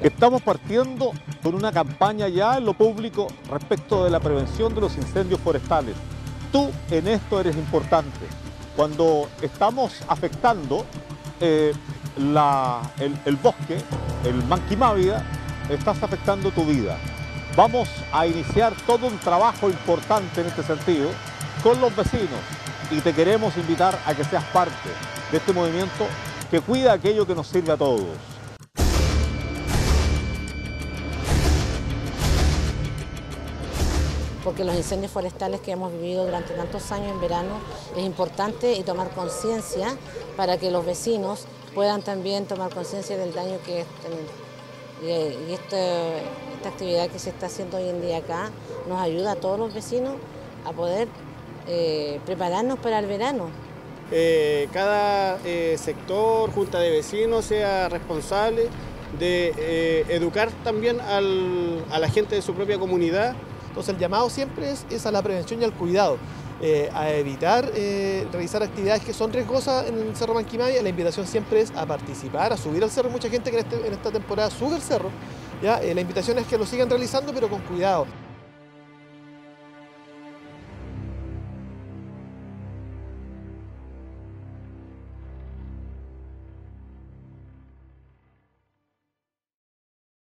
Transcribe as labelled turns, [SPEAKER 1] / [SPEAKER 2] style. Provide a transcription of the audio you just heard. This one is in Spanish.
[SPEAKER 1] Estamos partiendo con una campaña ya en lo público respecto de la prevención de los incendios forestales. Tú en esto eres importante. Cuando estamos afectando eh, el, el, bosque, el manquimávida, estás afectando tu vida. Vamos a iniciar todo un trabajo importante en este sentido con los vecinos y te queremos invitar a que seas parte de este movimiento que cuida aquello que nos sirve a todos.
[SPEAKER 2] Porque los incendios forestales que hemos vivido durante tantos años en verano es importante y tomar conciencia para que los vecinos puedan también tomar conciencia del daño que es y, esta, actividad que se está haciendo hoy en día acá nos ayuda a todos los vecinos a poder eh, prepararnos para el verano.
[SPEAKER 3] Eh, cada eh, sector, junta de vecinos, sea responsable de educar también a la gente de su propia comunidad
[SPEAKER 4] entonces el llamado siempre es, a la prevención y al cuidado, eh, a evitar eh, realizar actividades que son riesgosas en el Cerro Manquimaya. La invitación siempre es a participar, a subir al cerro. Mucha gente que en, este, esta temporada sube al cerro. Eh, la invitación es que lo sigan realizando pero con cuidado.